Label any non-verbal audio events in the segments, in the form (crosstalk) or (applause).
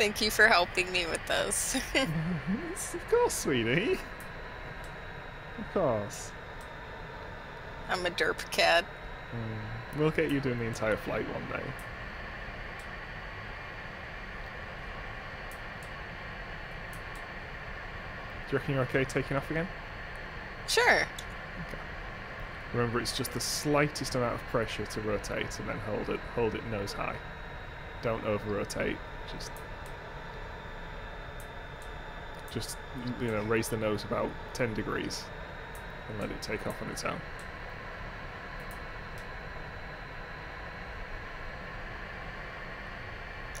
Thank you for helping me with this. (laughs) of course, sweetie. Of course. I'm a derp cat. Mm. We'll get you doing the entire flight one day. Do you reckon you're okay taking off again? Sure. Remember, it's just the slightest amount of pressure to rotate, and then hold it, hold it nose high. Don't over rotate. Just, just you know, raise the nose about ten degrees, and let it take off on its own.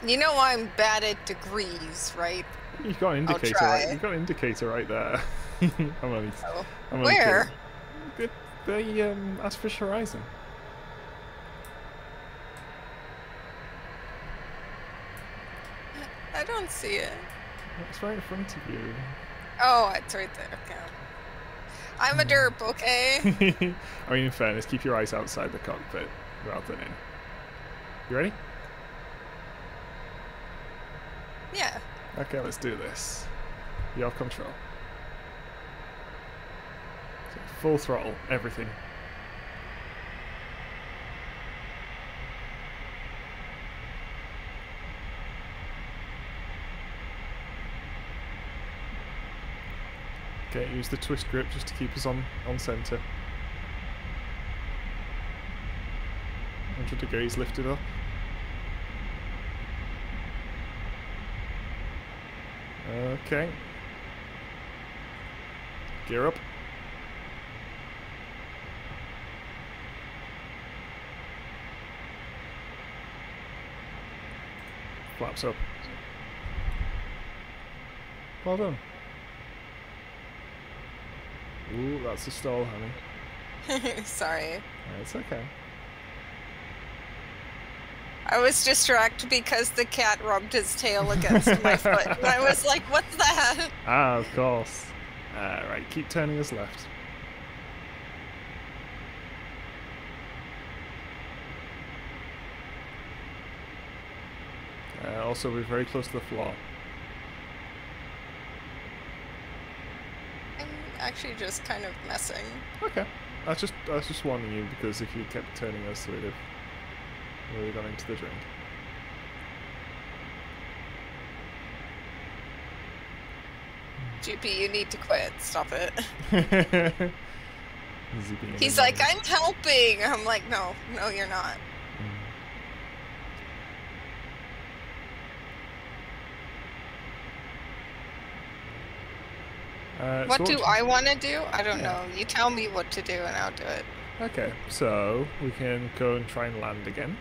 You know I'm bad at degrees, right? You've got an indicator. Right, you've got an indicator right there. (laughs) I'm only. Oh. I'm Where? Only the um, artificial horizon. I don't see it. It's right in front of you. Oh, it's right there. Okay. I'm a hmm. derp, okay? (laughs) I mean, in fairness, keep your eyes outside the cockpit rather than in. You ready? Yeah. Okay, let's do this. You have control. So full throttle, everything. Okay, use the twist grip just to keep us on, on centre. 100 degrees lifted up. Okay. Gear up. Flaps up. Well done. Ooh, that's a stall, honey. (laughs) Sorry. It's okay. I was distracted because the cat rubbed his tail against my (laughs) foot. And I was like, what's that? Ah, of course. Uh, right, keep turning us left. Uh, also, we're very close to the floor. I'm actually just kind of messing. Okay. I was just I was just warning you because if you kept turning us, we'd have really gone into the drink. GP, you need to quit. Stop it. (laughs) He's like. I'm helping. I'm like, no, no, you're not. Uh, so What do do- I want to do? I don't Yeah. know. You tell me what to do and I'll do it. Okay, so we can go and try and land again,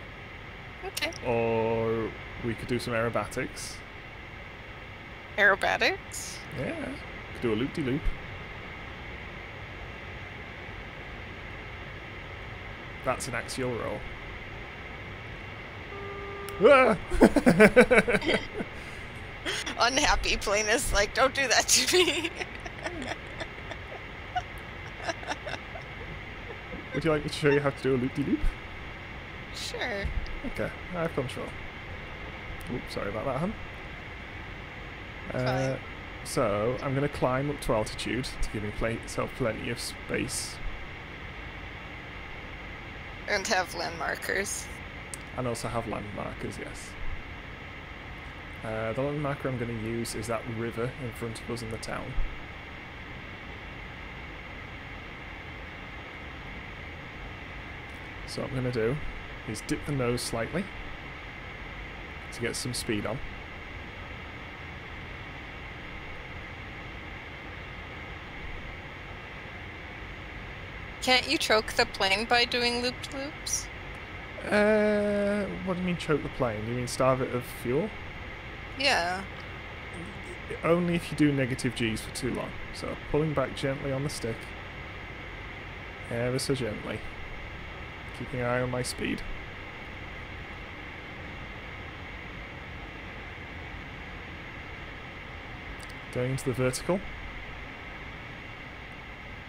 Okay. or we could do some aerobatics. Aerobatics? Yeah, could do a loop de loop. That's an axial roll. Ah! (laughs) (laughs) Unhappy plane is like, don't do that to me. (laughs) Would you like me to show you how to do a loop de loop? sure. Okay, I have control. Oops, sorry about that, hun. Uh, so, I'm going to climb up to altitude to give myself plenty of space, And have landmarkers. and also have landmarkers, yes. Uh, the landmarker I'm going to use is that river in front of us in the town. So what I'm going to do is dip the nose slightly to get some speed on. Can't you choke the plane by doing loop loops? Uh, what do you mean choke the plane? Do you mean starve it of fuel? Yeah. Only if you do negative G's for too long. So pulling back gently on the stick, ever so gently, keeping an eye on my speed. Going into the vertical,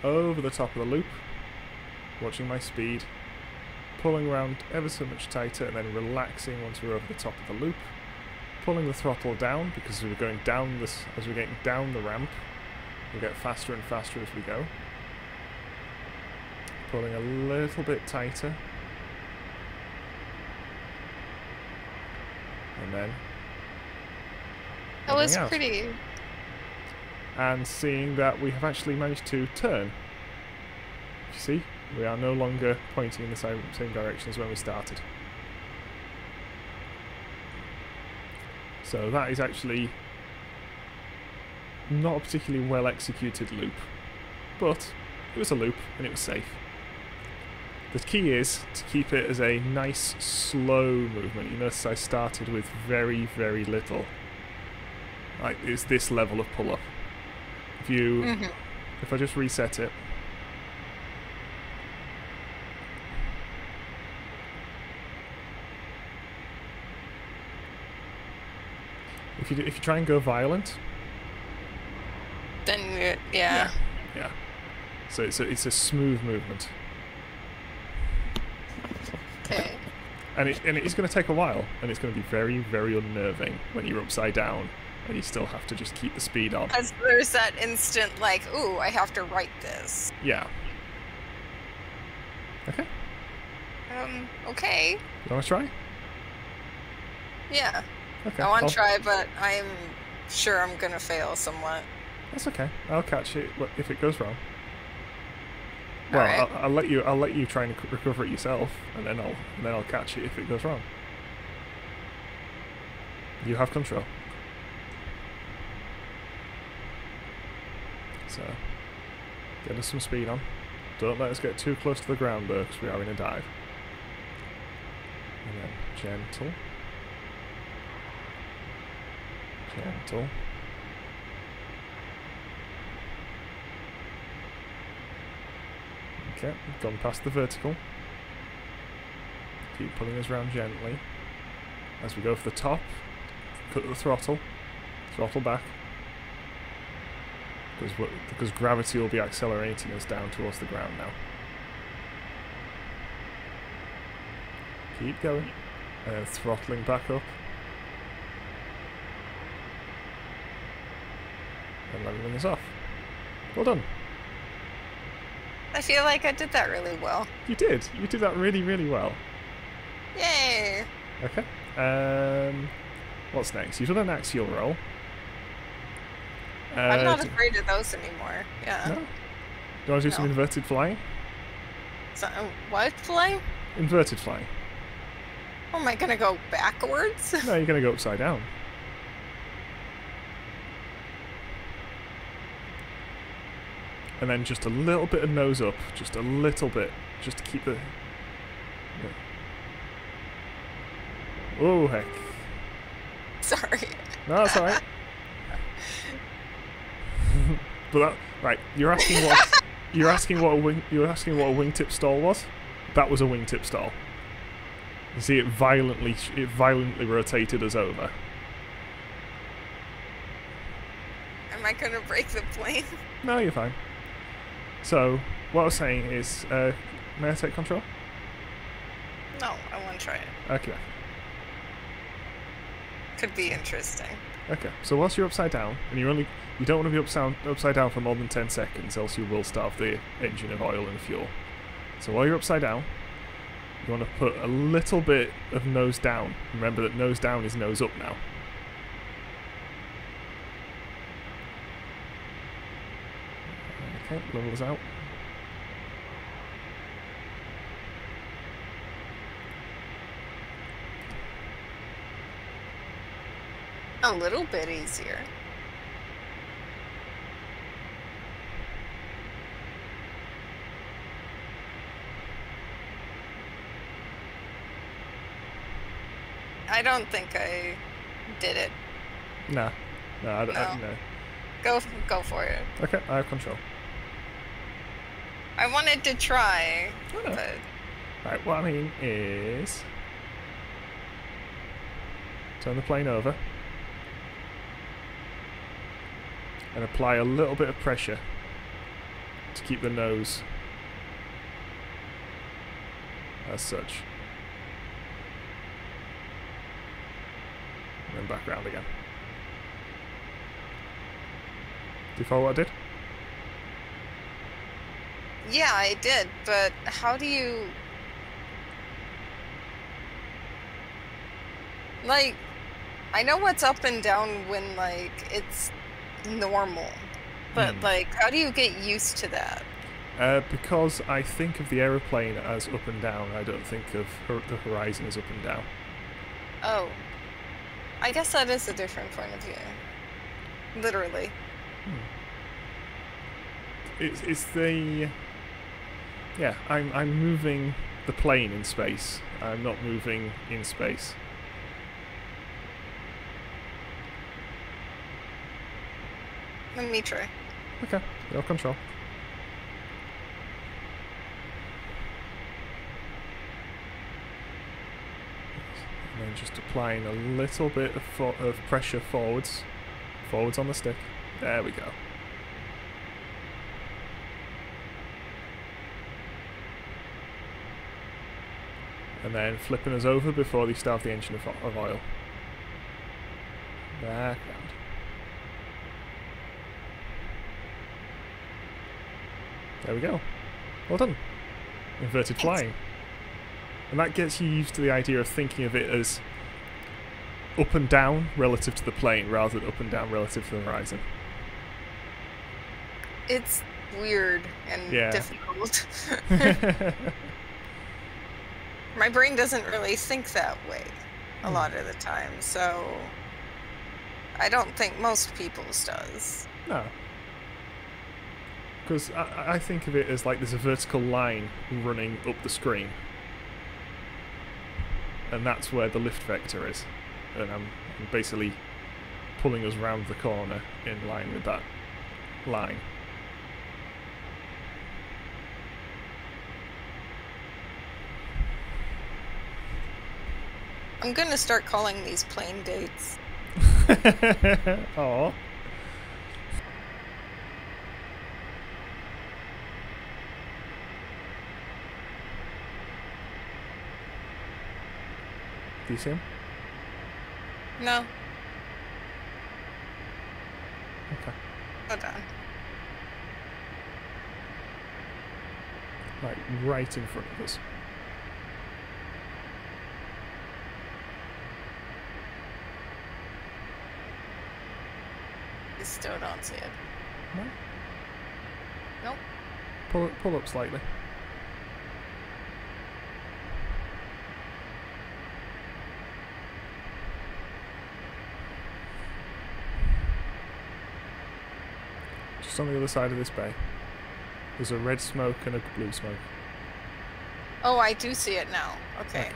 over the top of the loop, watching my speed, pulling around ever so much tighter, and then relaxing once we're over the top of the loop. pulling the throttle down because we're going down this as we're getting down the ramp. We get faster and faster as we go. Pulling a little bit tighter. And then That was else. pretty. and seeing that we have actually managed to turn. You see, we are no longer pointing in the same, same direction as when we started. So that is actually not a particularly well executed loop, but it was a loop and it was safe. The key is to keep it as a nice slow movement. You notice I started with very, very little. Like it's this level of pull up. If you hmm if I just reset it. If you do- if you try and go violent, Then you, yeah. yeah. So it's a it's a smooth movement, Okay. and it and it is going to take a while, and it's going to be very very unnerving when you're upside down, and you still have to just keep the speed up. As there's that instant like, ooh, I have to write this. Yeah. Okay. Um. Okay. You want to try? Yeah. Okay. I want to try, but I'm sure I'm gonna fail somewhat. That's okay. I'll catch it if it goes wrong. Well, Alright. I'll, I'll let you. I'll let you try and recover it yourself, and then I'll and then I'll catch it if it goes wrong. You have control. So, get us some speed on. Don't let us get too close to the ground though, because we are in a dive. And then gentle, gentle. Okay, we've gone past the vertical. Keep pulling us round gently. As we go for the top, cut the throttle, throttle back. Because, because gravity will be accelerating us down towards the ground now. Keep going. And throttling back up. And leveling us off. Well done. I feel like I did that really well. You did. You did that really, really well. Yay! Okay. Um, what's next? You've done an axial roll. Uh, I'm not afraid of those anymore. Yeah. No. Do you want to do some inverted flying? So, uh, what flying? Inverted flying. Oh, am I gonna go backwards? No, you're going to go upside down. And then just a little bit of nose up, just a little bit, just to keep the. Yeah. Oh heck! Sorry. No, that's all right. (laughs) but that, right, you're asking what (laughs) you're asking what a wing you're asking what a wingtip stall was. That was a wingtip stall. You see, it violently it violently rotated us over. Am I gonna break the plane? No, you're fine. So what I was saying is, uh, may I take control? No, I want to try it. Okay. Could be interesting. Okay. So whilst you're upside down, and you only you don't want to be upside upside down for more than ten seconds, else you will starve the engine of oil and fuel. So while you're upside down, you want to put a little bit of nose down. Remember that nose down is nose up now. Okay, us out. A little bit easier. I don't think I did it. Nah. No, I, don't- I, No. no. Go go for it. Okay, I have control. I wanted to try, Oh, no. but Right, what I mean is turn the plane over and apply a little bit of pressure to keep the nose as such. And then back round again. Do you follow what I did? Yeah, I did, but how do you like I know what's up and down when like it's normal. But Hmm. like how do you get used to that? Uh, because I think of the aeroplane as up and down, I don't think of the horizon as up and down. Oh. I guess that is a different point of view. Literally. It's, it's the. Yeah, I'm, I'm moving the plane in space. I'm not moving in space. Let me try. Okay, your control. And then just applying a little bit of, of pressure forwards. Forwards on the stick. There we go. And then flipping us over before they start the engine of, of oil. Back round. There we go. Well done. Inverted flying. And that gets you used to the idea of thinking of it as up and down relative to the plane rather than up and down relative to the horizon. It's weird and Yeah. difficult. (laughs) (laughs) My brain doesn't really think that way a Hmm. lot of the time, so I don't think most people's does. no. Because I, I think of it as like there's a vertical line running up the screen. And that's where the lift vector is. And I'm, I'm basically pulling us round the corner in line with that line. I'm gonna start calling these plane dates. (laughs) Oh. Do you see him? No, Okay. hold on. Like right in front of us. Still don't see it. No? Nope. Pull pull up slightly. Just on the other side of this bay. There's a red smoke and a blue smoke. Oh, I do see it now. Okay. Okay.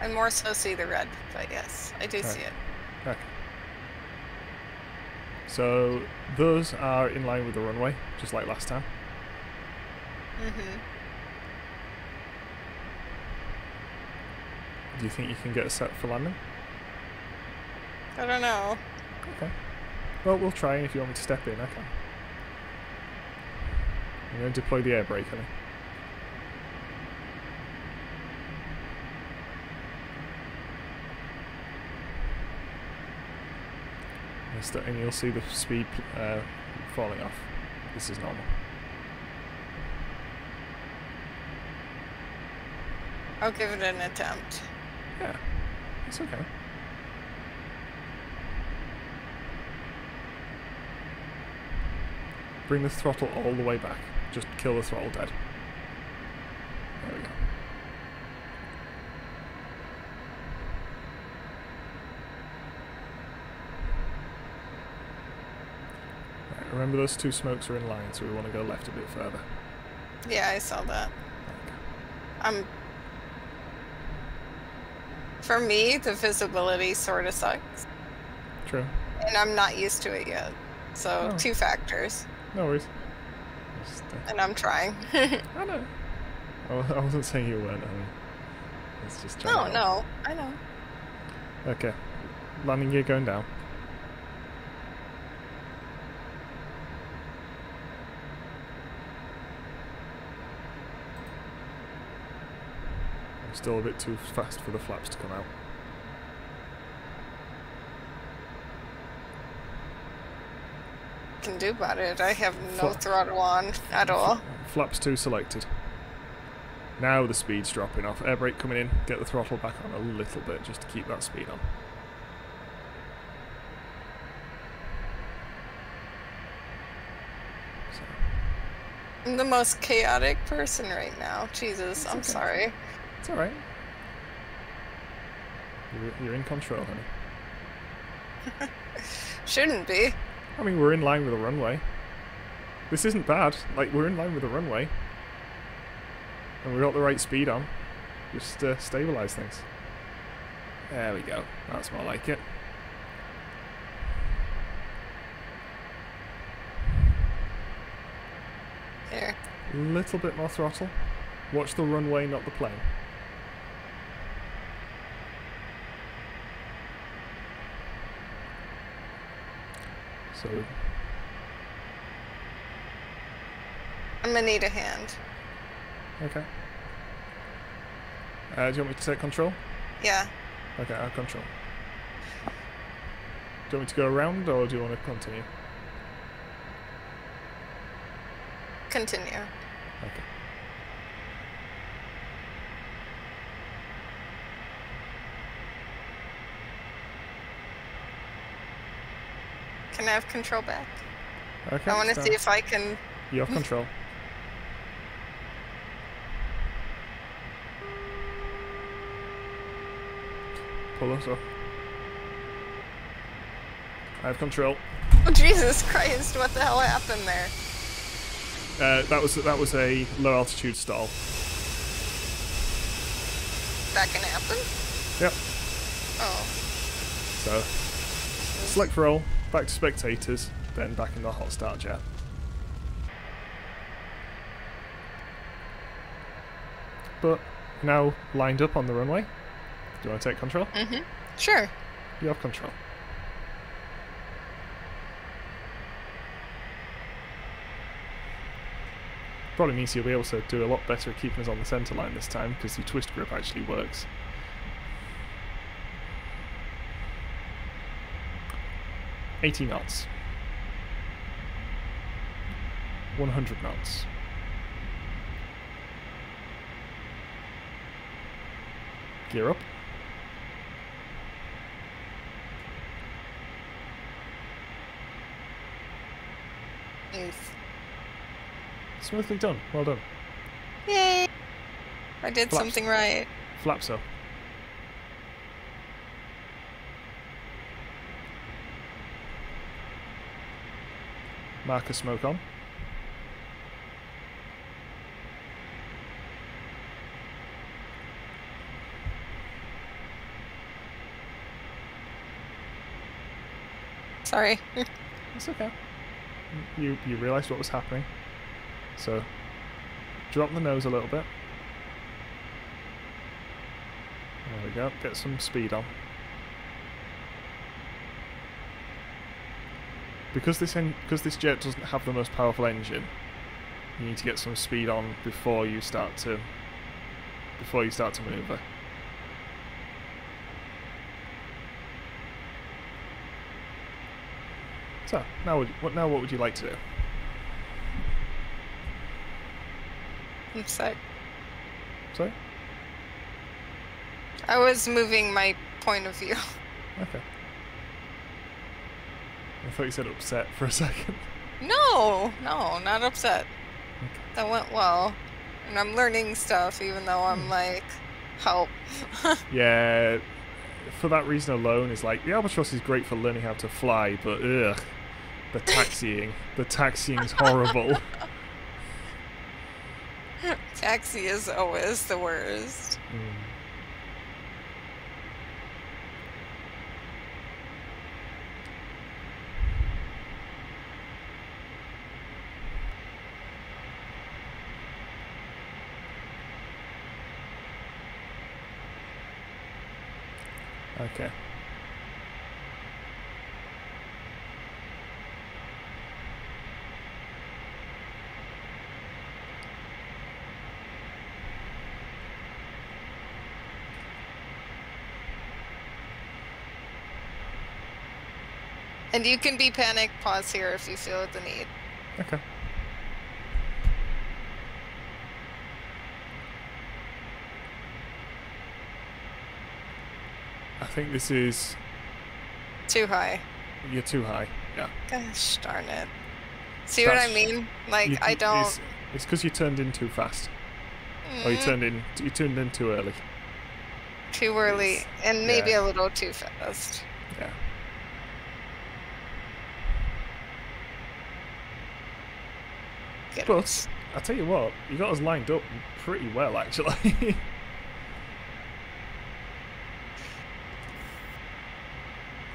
I more so see the red, but yes, I do Okay. see it. So those are in line with the runway, just like last time. Mm-hmm. Do you think you can get a set for landing? I don't know. Okay. Well, we'll try, and if you want me to step in, I can. I'm going to deploy the air brake, honey. And And you'll see the speed uh, falling off. This is normal. I'll give it an attempt. Yeah, it's okay. Bring the throttle all the way back. Just kill the throttle dead. There we go. Right, remember those two smokes are in line, so we want to go left a bit further. Yeah, I saw that. Okay. Um, for me, the visibility sort of sucks, True. and I'm not used to it yet. So Oh. two factors, No worries. Just, uh, and I'm trying. (laughs) I know. I wa- I wasn't saying you weren't. I mean, it's just trying no, no, I know. Okay. Landing gear going down. Still a bit too fast for the flaps to come out. Can do about it. I have no Fla throttle on at all. Flaps two selected. Now the speed's dropping off. Air brake coming in. Get the throttle back on a little bit just to keep that speed on. I'm the most chaotic person right now. Jesus, I'm okay. sorry it's alright. You're, you're in control, honey. (laughs) Shouldn't be. I mean, we're in line with the runway. This isn't bad. Like, we're in line with the runway. And we got the right speed on. Just uh, stabilize things. There we go. That's more like it. Here. Little bit more throttle. Watch the runway, not the plane. So, I'm gonna need a hand. okay. Uh, do you want me to take control? Yeah. Okay, I'll control. Do you want me to go around or do you want to continue? Continue. Okay. Can I have control back? Okay. I want to see if I can. You have control. (laughs) Pull us up. I have control. Oh, Jesus Christ! What the hell happened there? Uh, that was that was a low altitude stall. That can happen? Yep. Oh. So select roll, back to spectators, then back in the hot start jet. But now lined up on the runway. Do you want to take control? Mm-hmm. Sure. You have control. Probably means you'll be able to do a lot better at keeping us on the centre line this time because your twist grip actually works. Eighty knots. One hundred knots. Gear up. Nice. Smoothly done. Well done. Yay! I did Flaps. something right. Flaps up. Marker smoke on. Sorry. (laughs) It's okay. You you realised what was happening. So drop the nose a little bit. There we go. Get some speed on. Because this because this jet doesn't have the most powerful engine, you need to get some speed on before you start to before you start to maneuver. So now, would, what now? What would you like to do? I'm sorry. Sorry. I was moving my point of view. Okay. I thought you said upset for a second. No, no, not upset. Okay. That went well. And I'm learning stuff even though Hmm. I'm like, help. (laughs) Yeah, for that reason alone, is like the albatross is great for learning how to fly, but ugh, the taxiing, the taxiing's horrible. (laughs) Taxi is always the worst. Mm. Okay. And you can be panic pause here if you feel the need. Okay. Think this is Too high. you're too high. Yeah. Gosh darn it. See what I mean? Like You- I don't. It's, because you turned in too fast. Or you Mm, turned in. You turned in too early. too early and maybe yeah. a little too fast. Yeah. Get But. I tell you what, you got us lined up pretty well actually. (laughs)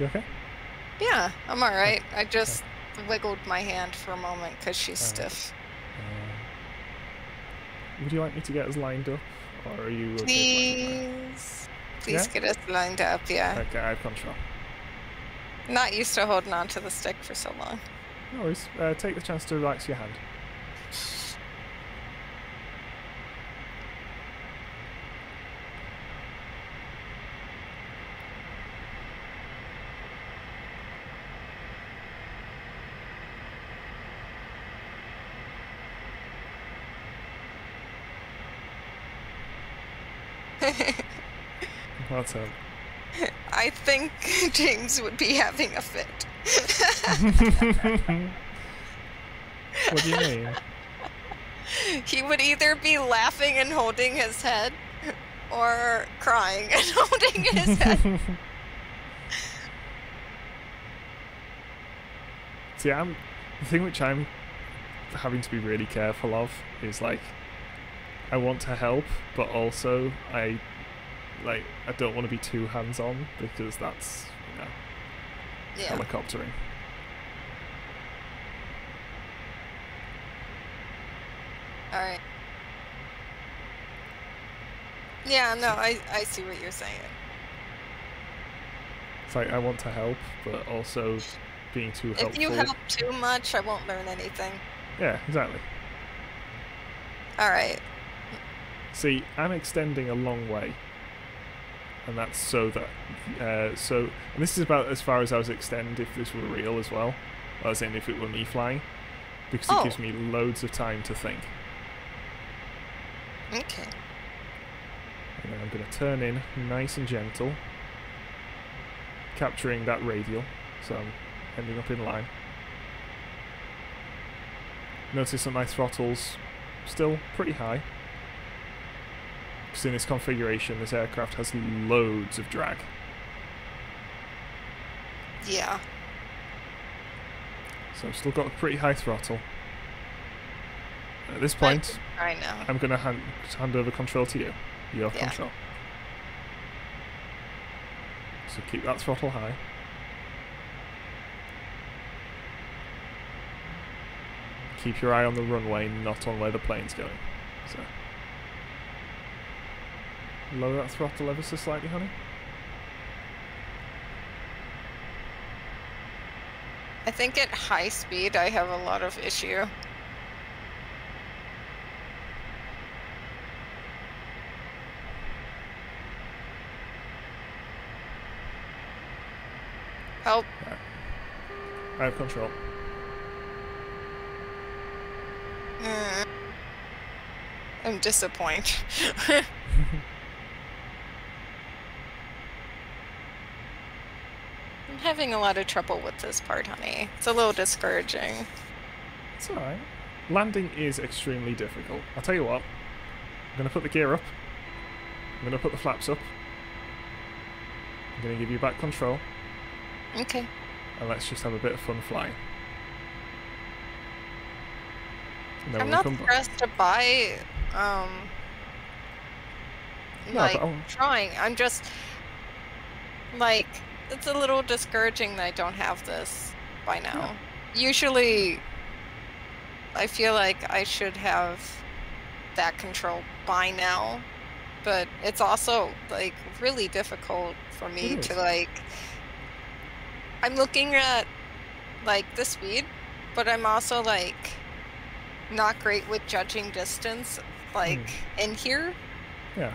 you okay? Yeah, I'm all right. I just wiggled my hand for a moment because she's stiff. Uh, would you like me to get us lined up, or are you okay? with lying there? Please, please Yeah? get us lined up. Yeah, Okay, I have control. not used to holding on to the stick for so long. No worries. Uh, take the chance to relax your hand. (laughs) What's up? I think (laughs) James would be having a fit. (laughs) what do you mean? he would either be laughing and holding his head, or crying and holding his head. See, I'm the thing which I'm having to be really careful of is like I want to help, but also I like I don't want to be too hands-on because that's you know Yeah. helicoptering. All right. Yeah. No, I I see what you're saying. It's like I want to help, but also being too helpful. If you help too much, I won't learn anything. Yeah, exactly. All right. See, I'm extending a long way, and that's so that uh, so. And this is about as far as I was extend if this were real as well, as in if it were me flying, because it Oh. gives me loads of time to think. Okay. And then I'm going to turn in nice and gentle, capturing that radial, so I'm ending up in line. Notice that my throttle's still pretty high. Because in this configuration, this aircraft has loads of drag. Yeah. So I've still got a pretty high throttle. At this point, I know. I'm going to hand, hand over control to you. Your Yeah. control. So keep that throttle high. Keep your eye on the runway, not on where the plane's going. So lower that throttle ever so slightly, honey. I think at high speed, I have a lot of issue. Help. I have control. Mm. I'm disappointed. (laughs) I'm having a lot of trouble with this part, honey. It's a little discouraging. It's alright. Landing is extremely difficult. I'll tell you what. I'm going to put the gear up. I'm going to put the flaps up. I'm going to give you back control. Okay. And let's just have a bit of fun flying. I'm not stressed to buy, um, No, like, I'll- trying. I'm just, like, it's a little discouraging that I don't have this by now. Usually, I feel like I should have that control by now, but it's also, like, really difficult for me to, like, I'm looking at, like, the speed, but I'm also, like, not great with judging distance, like, hmm. in here. Yeah.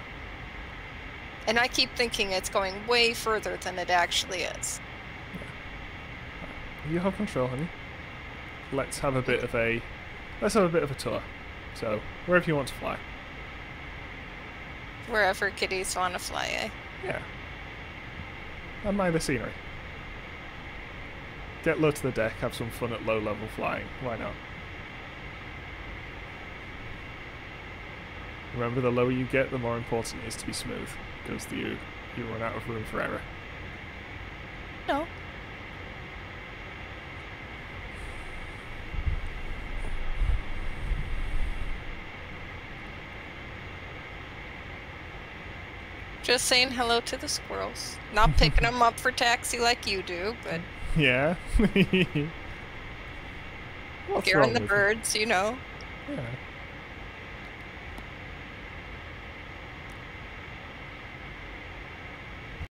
And I keep thinking it's going way further than it actually is. You have control, honey. Let's have a bit of a let's have a bit of a tour. So wherever you want to fly. Wherever kitties want to fly, eh? Yeah. Admire the scenery. Get low to the deck, have some fun at low level flying. Why not? Remember, the lower you get, the more important it is to be smooth, because you you run out of room for error. No. Just saying hello to the squirrels. Not picking (laughs) them up for taxi like you do, but Yeah. (laughs) What's hearing the birds, you know. Yeah.